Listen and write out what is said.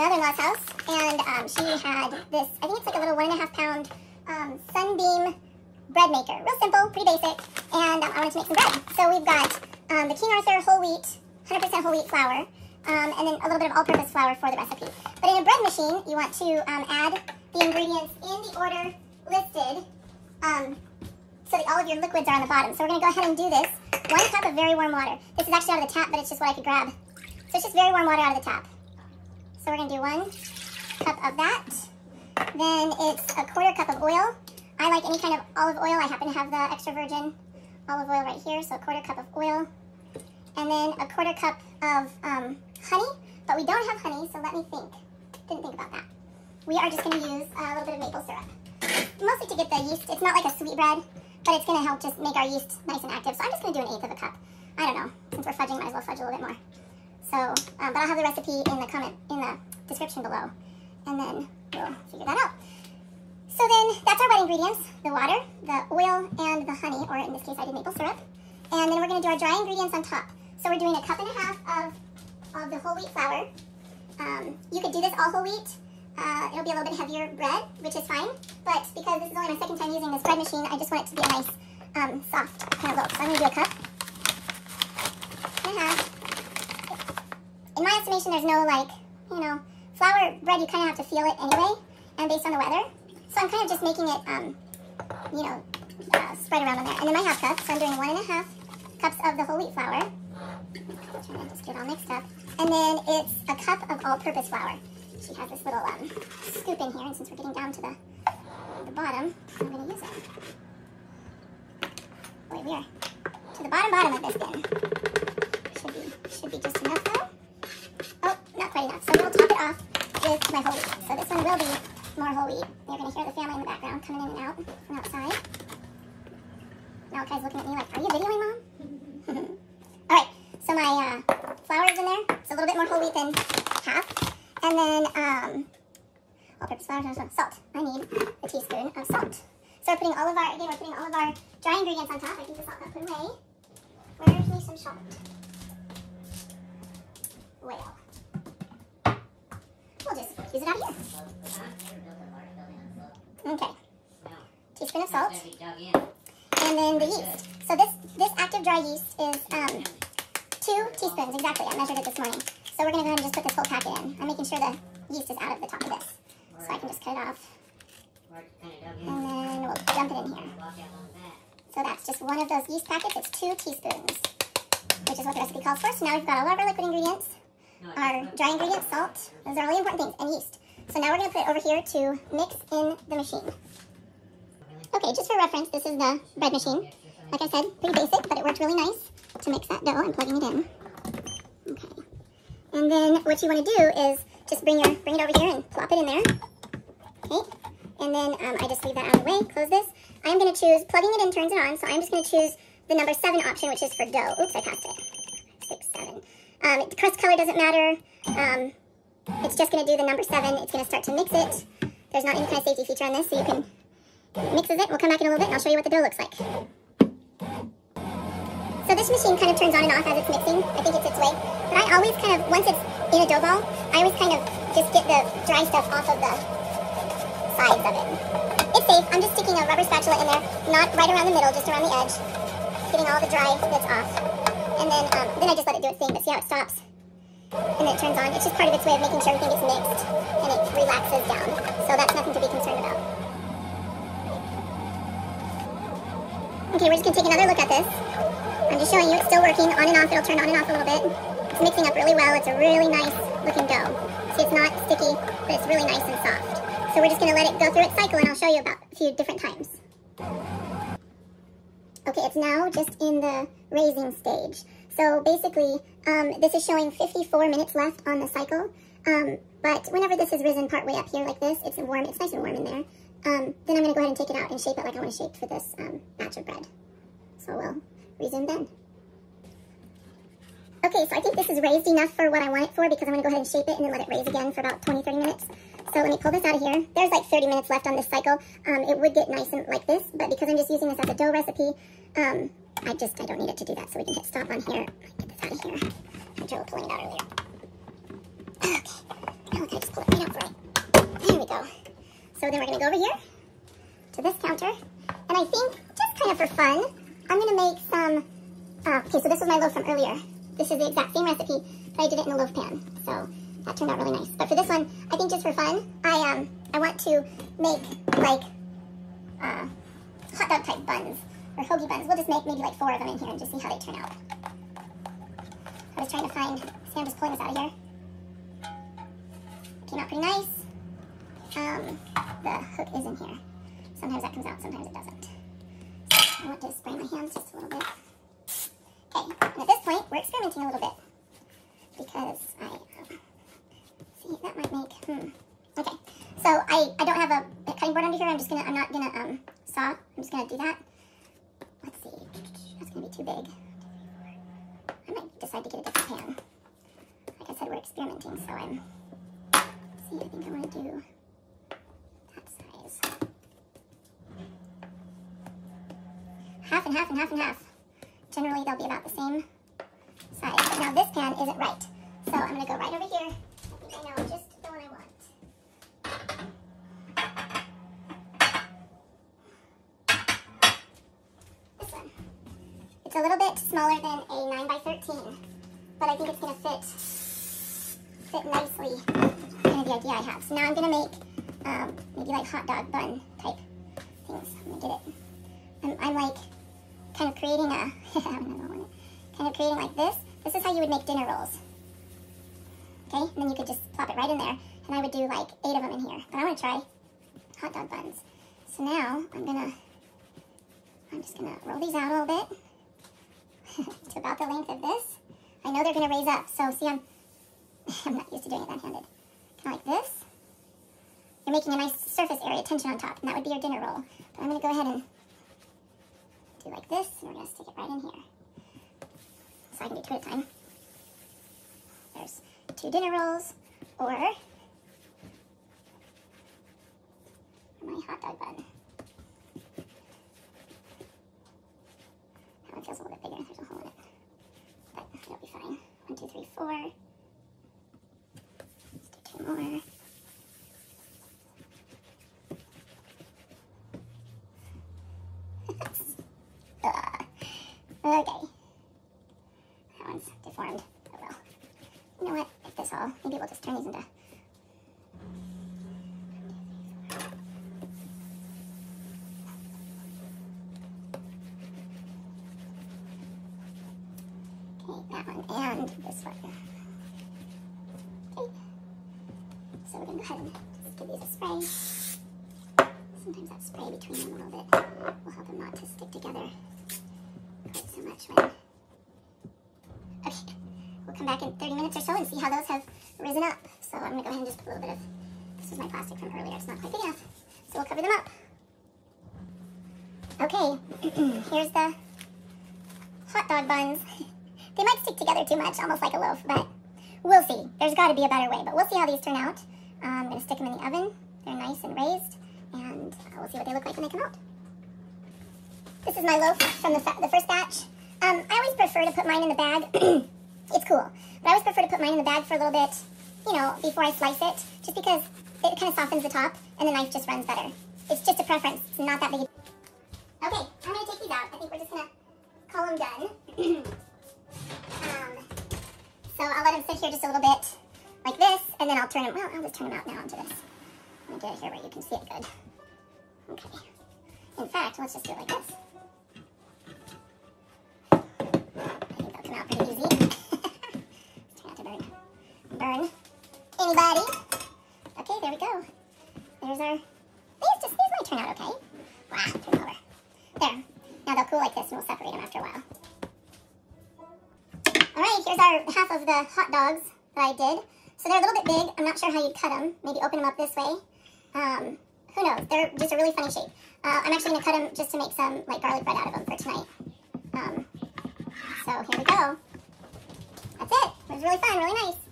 mother-in-law's house, and um, she had this, I think it's like a little one and a half pound um, Sunbeam bread maker. Real simple, pretty basic, and um, I wanted to make some bread. So we've got um, the King Arthur whole wheat, 100% whole wheat flour, um, and then a little bit of all-purpose flour for the recipe. But in a bread machine, you want to um, add the ingredients in the order listed so that all of your liquids are on the bottom. So we're going to go ahead and do this. One cup of very warm water. This is actually out of the tap, but it's just what I could grab. So it's just very warm water out of the tap. So we're to do one cup of that. Then it's a quarter cup of oil. I like any kind of olive oil. I happen to have the extra virgin olive oil right here, so a quarter cup of oil. And then a quarter cup of um, honey, but we don't have honey, so let me think. Didn't think about that. We are just to use a little bit of maple syrup. Mostly to get the yeast. It's not like a sweet bread, but it's to help just make our yeast nice and active. So I'm just to do an eighth of a cup. I don't know. Since we're fudging, might as well fudge a little bit more. So, um, but I'll have the recipe in the comment, in the description below. And then we'll figure that out. So then that's our wet ingredients, the water, the oil, and the honey, or in this case I did maple syrup. And then we're gonna do our dry ingredients on top. So we're doing a cup and a half of, of the whole wheat flour. Um, you could do this all whole wheat. Uh, it'll be a little bit heavier bread, which is fine. But because this is only my second time using this bread machine, I just want it to be a nice, um, soft kind of loaf. So I'm gonna do a cup and a half. In my estimation, there's no like, you know, flour bread, you kind of have to feel it anyway, and based on the weather. So I'm kind of just making it, um, you know, uh, spread around on there. And then my half cup, so I'm doing one and a half cups of the whole wheat flour. Trying to just get all mixed up. And then it's a cup of all-purpose flour. She has this little um, scoop in here, and since we're getting down to the, the bottom, I'm going to use it. Boy, we are to the bottom bottom of this bin. Should be, should be just enough not quite enough. So we'll top it off with my whole wheat. So this one will be more whole wheat. You're going to hear the family in the background coming in and out from outside. Malachi's looking at me like, are you videoing, Mom? All right, so my uh, flour is in there. It's a little bit more whole wheat than half. And then um, all-purpose flour, salt. I need a teaspoon of salt. So we're putting all of our, again, we're putting all of our dry ingredients on top. I think the salt got put away. Where's me some salt? Well, use it out here. Okay. Teaspoon of salt. And then the yeast. So this, this active dry yeast is um, two teaspoons, exactly. I measured it this morning. So we're going to go ahead and just put this whole packet in. I'm making sure the yeast is out of the top of this. So I can just cut it off. And then we'll dump it in here. So that's just one of those yeast packets. It's two teaspoons, which is what the recipe calls for. So now we've got all of our liquid ingredients, our dry ingredients, salt. Those are all the important things, and yeast. So now we're going to put it over here to mix in the machine. Okay, just for reference, this is the bread machine. Like I said, pretty basic, but it worked really nice to mix that dough. I'm plugging it in. Okay. And then what you want to do is just bring your bring it over here and plop it in there. Okay. And then um, I just leave that out of the way, close this. I'm going to choose, plugging it in turns it on, so I'm just going to choose the number 7 option, which is for dough. Oops, I passed it. 6, 7. Um, crust color doesn't matter. Um, it's just going to do the number 7. It's going to start to mix it. There's not any kind of safety feature on this, so you can mixes it. We'll come back in a little bit and I'll show you what the dough looks like. So this machine kind of turns on and off as it's mixing. I think it's its way. But I always kind of, once it's in a dough ball, I always kind of just get the dry stuff off of the sides of it. It's safe. I'm just sticking a rubber spatula in there, not right around the middle, just around the edge, getting all the dry bits off. And then, um, then I just let it do its thing, but see how it stops? And then it turns on. It's just part of its way of making sure everything gets mixed and it relaxes down. So that's nothing to be concerned about. Okay, we're just to take another look at this. I'm just showing you it's still working on and off. It'll turn on and off a little bit. It's mixing up really well. It's a really nice looking dough. See, it's not sticky, but it's really nice and soft. So we're just going to let it go through its cycle and I'll show you about a few different times. Okay, it's now just in the raising stage. So basically, um, this is showing 54 minutes left on the cycle. Um, but whenever this is risen part way up here like this, it's warm. It's nice and warm in there. Um, then I'm going to go ahead and take it out and shape it like I want to shape for this um, batch of bread. So we'll resume then. Okay, so I think this is raised enough for what I want it for because I'm going to go ahead and shape it and then let it raise again for about 20, 30 minutes. So let me pull this out of here. There's like 30 minutes left on this cycle. Um, it would get nice and like this, but because I'm just using this as a dough recipe, um, I just, I don't need it to do that. So we can hit stop on here. Get this out of here. I trouble pulling it out earlier. Okay. Okay, just pull it right up right. There we go. So then we're gonna go over here to this counter. And I think, just kind of for fun, I'm gonna make some, uh, okay, so this was my loaf from earlier. This is the exact same recipe, but I did it in a loaf pan. So that turned out really nice. But for this one, I think just for fun, I um I want to make like uh, hot dog type buns or hoagie buns. We'll just make maybe like four of them in here and just see how they turn out. I was trying to find, see I'm just pulling this out of here. Came out pretty nice. Um, the hook is in here. Sometimes that comes out, sometimes it doesn't. So I want to spray my hands just a little bit. Okay, and at this point, we're experimenting a little bit because I, um, see, that might make, hmm. Okay, so I, I don't have a, a cutting board under here. I'm just gonna, I'm not gonna um, saw. I'm just gonna do that. Let's see, that's gonna be too big. I might decide to get a different pan. Like I said, we're experimenting, so I'm, see, I think I wanna do that size. Half and half and half and half. Generally, they'll be about the same size. Now, this pan isn't right, so I'm gonna go right over here. I think I know just the one I want. This one. It's a little bit smaller than a 9 by 13, but I think it's going to fit fit nicely kind of the idea I have. So now I'm going to make um, maybe like hot dog bun type things. I'm going to get it. I'm, I'm like kind of creating a, kind of creating like this. This is how you would make dinner rolls. Okay, and then you could just plop it right in there. And I would do like eight of them in here. But I want to try hot dog buns. So now I'm gonna, I'm just gonna roll these out a little bit to about the length of this. I know they're gonna raise up, so see I'm, I'm not used to doing it one-handed. Kind of like this. You're making a nice surface area tension on top, and that would be your dinner roll. But I'm gonna go ahead and do like this, and we're gonna stick it right in here. So I can do two at a time. There's two dinner rolls, or my hot dog bun. That one feels a little bit bigger. There's a hole in it. But it'll be fine. One, two, three, four. Let's do two more. Ugh. Okay. That one's deformed. Oh well. You know what? If this all, maybe we'll just turn these into Okay, that one and this one. Okay. So we're gonna go ahead and just give these a spray. Sometimes that spray between them a little bit will help them not to stick together Okay, we'll come back in 30 minutes or so and see how those have risen up. So I'm gonna go ahead and just put a little bit of, this is my plastic from earlier, it's not quite big enough. So we'll cover them up. Okay, here's the hot dog buns. They might stick together too much, almost like a loaf, but we'll see. There's got to be a better way, but we'll see how these turn out. Um, I'm to stick them in the oven. They're nice and raised, and we'll see what they look like when they come out. This is my loaf from the, the first batch. Um, I always prefer to put mine in the bag. it's cool, but I always prefer to put mine in the bag for a little bit, you know, before I slice it, just because it kind of softens the top, and the knife just runs better. It's just a preference. It's not that big. Okay, I'm going to take these out. I think we're just going to call them done. Um, so I'll let them sit here just a little bit like this, and then I'll turn them, well, I'll just turn them out now onto this. Let me get it here where you can see it good. Okay. In fact, let's just do it like this. I think they'll come out pretty easy. Try not to burn. Burn. Anybody? Okay, there we go. There's our, these just, these might turn out okay. Wow, turn them over. There. Now they'll cool like this, and we'll separate them after a while. All right, here's our half of the hot dogs that I did. So they're a little bit big. I'm not sure how you'd cut them. Maybe open them up this way. Um, who knows? They're just a really funny shape. Uh, I'm actually going to cut them just to make some like garlic bread out of them for tonight. Um, so here we go. That's it. It was really fun, really nice.